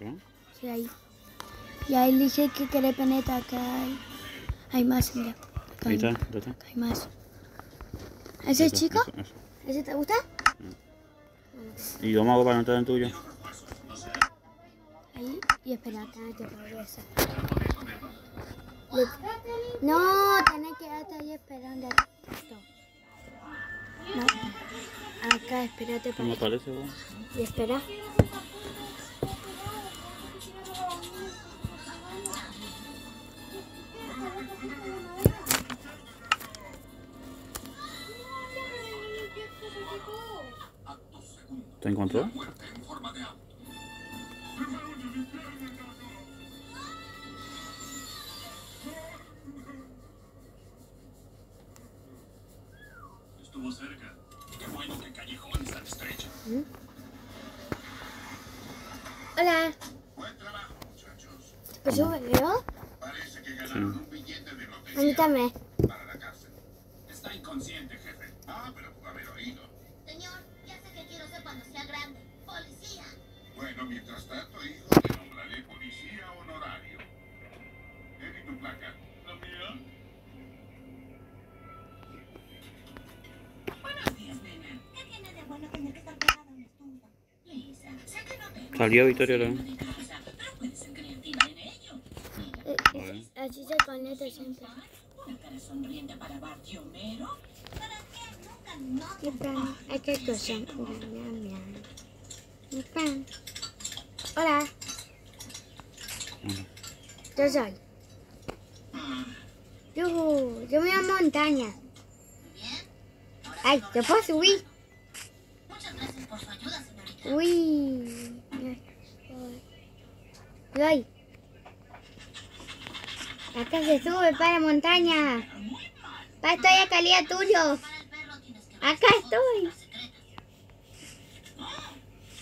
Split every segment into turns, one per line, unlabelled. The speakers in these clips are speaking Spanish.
¿No?
Sí, ahí. Y ahí elige que quiere peneta acá. Hay, hay más, mira. Acá
Ahí
hay,
está, ya está.
acá hay más. ¿Ese es chico?
eso, eso.
¿Ese te gusta?
¿Y cómo hago para entrar en tuyo?
Ahí. Y espera, acá te regresa. No, tenés que quedarte ahí esperando. No. Acá, espérate
¿Qué me parece, vos?
Y espera.
¿Te encontró?
Estuvo cerca. Qué bueno que callejón está estrecho.
Hola.
Buen trabajo, muchachos.
¿Pues yo veo?
Parece que ganaron un
A mí también.
para la cárcel. Está inconsciente, jefe. Ah, pero pudo haber oído.
Señor, ya sé que quiero ser cuando sea grande. Policía.
Bueno, mientras tanto, hijo, te nombraré policía honorario. Eddie, tu placa. ¿La mía?
Buenos días, nena. ¿Qué tiene de bueno tener que estar pegada a una estufa? Lisa, sé que no te
Salió Victoria, ¿no?
de casa, pero puedes ser creativa en ello. Mira,
Eh,
Bueno.
así se conecta siempre.
una cara sonriente para Bart Homero. ¿Para qué? Nunca no
Mi pan. Hay que. Mi pan. Hola. Yo soy. Yo me llamo montaña. Ay, ¿te puedo subir?
Muchas gracias por su ayuda, señorita.
Uy. Voy. Acá se sube para montaña. Pa, estoy acá al lado tuyo. Acá estoy.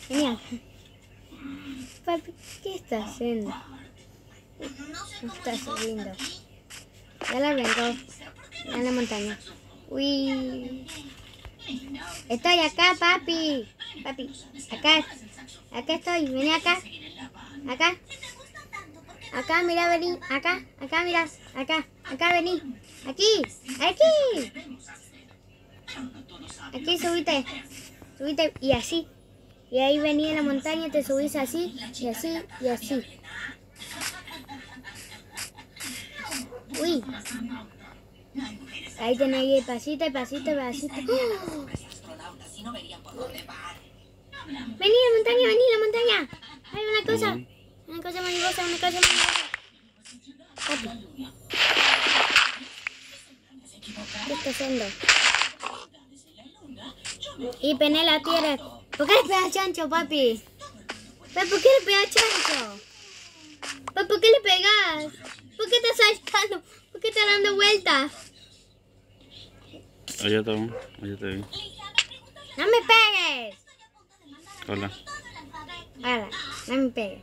Genial. Papi, ¿qué estás haciendo?
No
está subiendo. Ya la vengo. En la montaña. Uy. Estoy acá, papi. Papi, acá. Acá estoy. Vení acá. Acá. Acá, mira, vení. Acá, acá, mira. Acá, acá, vení. Aquí, aquí. Aquí subite. Subite y así. Y ahí vení en la montaña, te subís así, y así, y así. Uy. Ahí tenéis el pasito, el pasito, el pasito. ¡Oh! Vení la montaña, vení la montaña. Hay una cosa. Una mariposa. Papi. ¿Qué está haciendo? Y pené la tierra. ¿Por qué le pegas chancho, papi? ¿Por qué le pegas chancho? ¿Por qué le pegas? ¿Por qué estás saltando? ¿Por qué estás dando vueltas?
Allá está, allá te vi.
¡No me pegues!
Hola.
Ahora, no me pegues.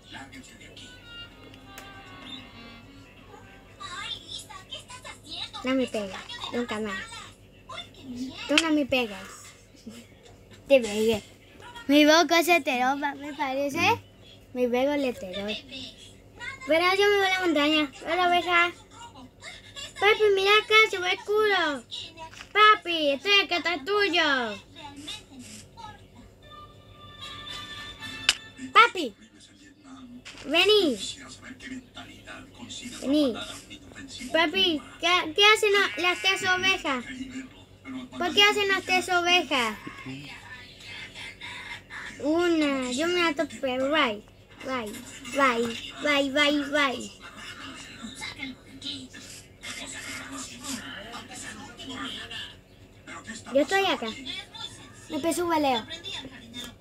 No me pegues. Nunca más. Tú no me pegas. Te pegué. Mi boca es hetero, me parece. Mi pego es hetero. Pero yo me voy a la montaña. Voy a la oveja. Papi, mira acá, se ve oscuro. Papi, estoy acá atrás tuyo. Papi, vení. Vení. Papi, ¿qué, qué hacen la- las tres ovejas? ¿Por qué hacen las tres ovejas? Una, yo me ato pero bye, bye, bye, bye, bye, bye. Yo estoy acá. Empezó un baleo.
Aprendí a jardinero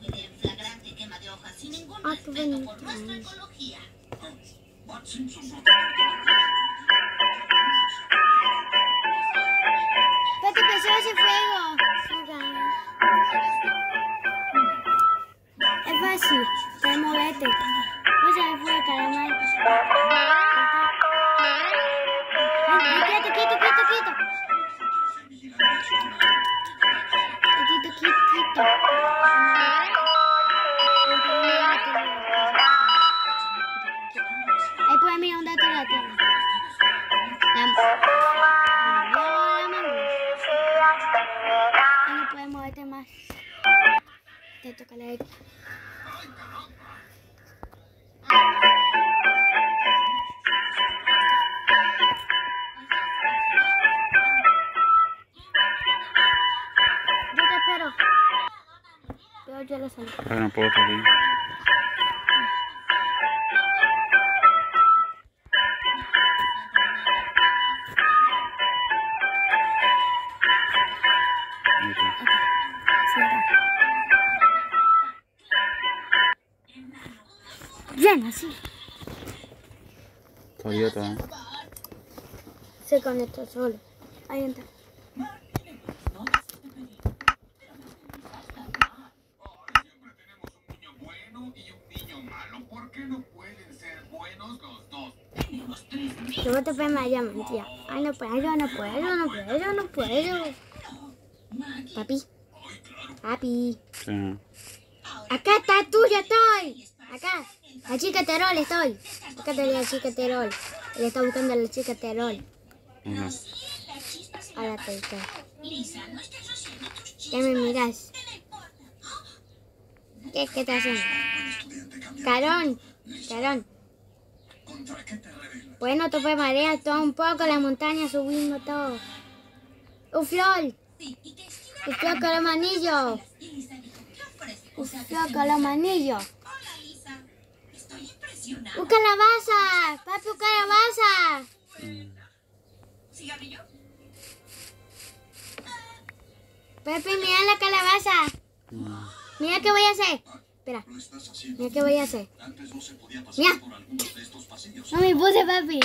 Ahí
puedes
mirar
dónde está la
tienda. Ahí no
puedes moverte más. Te toca la X. yo lo salí.
Ah, no puedo salir.
Bien, así.
Está.
Se conectó solo. Ahí entra.
Siempre tenemos un niño bueno y un niño malo. ¿Por qué no pueden ser buenos los dos?
Yo te puedo ya mentira. Ay, no puedo, no puedo, no puedo, no puedo. Papi. Papi.
Sí.
Acá está tú, yo estoy. Acá. La chica Terol estoy. Acá está la chica Terol. Él está buscando a la chica Terol. Ahora te. ¿Qué me miras? ¿Qué, qué estás haciendo? Carón. Carón.
¿Contra qué te?
Bueno, te puede marear todo un poco la montaña subiendo todo. Un flor.
Te
Un flor con los manillos.
Y Lisa dijo, ¿qué ofreces?
Un flor con los
impresionada.
Un calabaza. Papi, un calabaza.
¿Cigarrillo?
Pepe, mira la calabaza. Mira qué voy a hacer. Espera. Mira qué voy a hacer. Mira. No me puse, papi.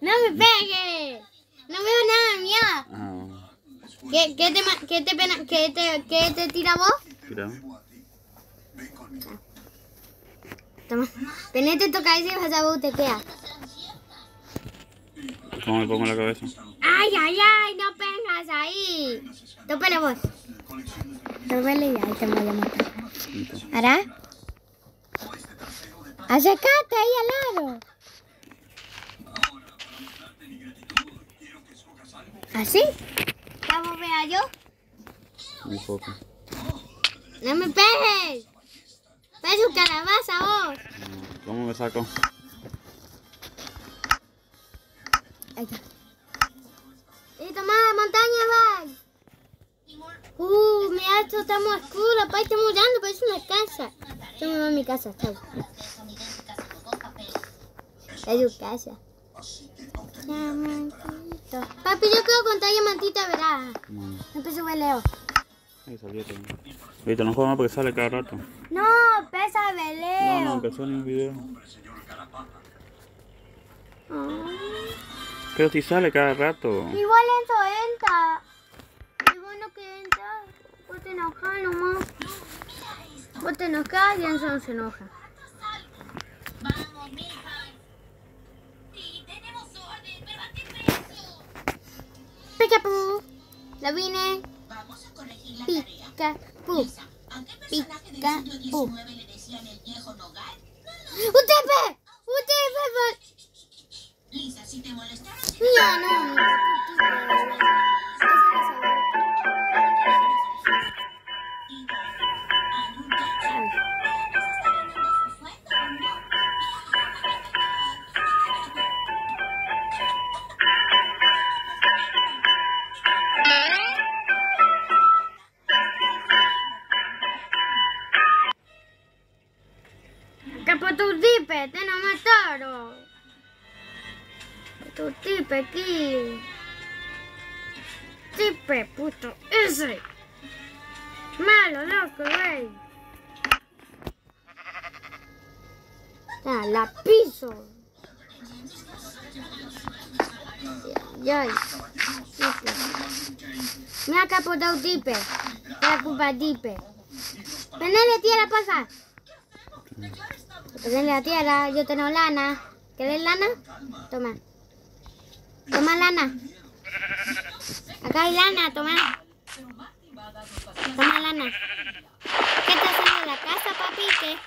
No me pegue. No veo nada.
Ah,
¿Qué, qué te, qué te, pena- qué te, qué te tira vos?
mira.
a ti. Ven conmigo.
Toma. Tenete tu cabeza y vas a usted queda.
¿Cómo me pongo la cabeza?
Ay, ay, ay, no pegas ahí. Tópale vos. Tópale y ahí te voy a matar. ¿Hará? Acércate ahí al lado. ¿Así? ¿Ya vos vea yo?
Un poco.
No me pegues. Ves un calabaza vos.
¿Cómo me saco?
Ahí está. estamos a escudo, papá, está murando, pero es una casa. Yo me voy a mi casa, chao. Es casa. Diamantito. Papi, yo quiero contar diamantito, ¿verdad? Bueno.
Mm.
Empiezo a Leo.
Ahí no juega más porque sale cada rato.
No, pesa
Beleo. No,
no,
empezó en un video.
Oh.
Pero si sale cada rato.
Igual en 90 te enojas nomás. Vos te enojas y Enzo no se enoja.
Vamos, mija. Sí, tenemos orden, pero.
Pica-pú. La vine.
Vamos a corregir la tarea.
Pica-pú.
Lisa, ¿a qué personaje del siglo XIX le decían el viejo nogal?
¡Utepe! ¡Utepe!
Lisa, si te molestaron...
Ya no. Que tipe, te no mataron. Tu tipe aquí. Tipe, puto, ese. Malo, loco, güey. Ya, la piso. Ya, ya. Acá por tu tipe. La culpa tipe. Venele tierra, porfa. Venle la tierra, yo tengo lana. ¿Querés lana? Toma. Toma lana. Acá hay lana, toma. Toma lana. ¿Qué estás haciendo en la casa, papi? ¿Qué?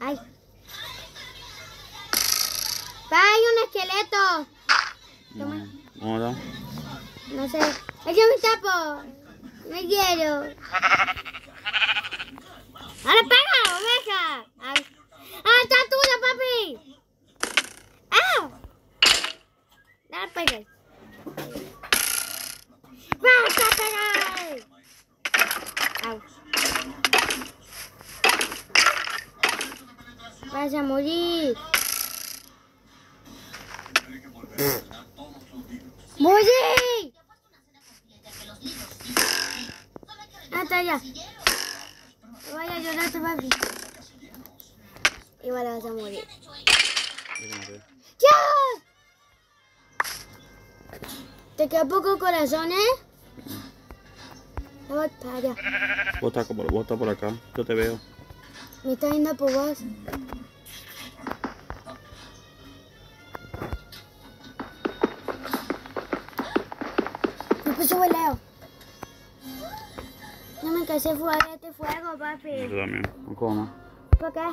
Ay. Pa, hay un esqueleto. Toma.
¿Cómo está?
No sé. Que me tapo. Me quiero. ¡Ahora pega, oveja! ¡Ah, ah, está tuya, papi! ¡Ah! Dale, pega. ¡Vas a pegar! ¡Au! Vas a morir. ¡Morir! Ah, está ya. Voy a ayudarte, papi. Igual vas a morir. ¡Ya! ¿Te queda poco corazón, eh? Allá.
Estás, por, vos estás por acá. Yo te veo.
Me está yendo por vos. No me casé fuera de este fuego, papi.
Yo también. ¿Cómo?
¿Por qué?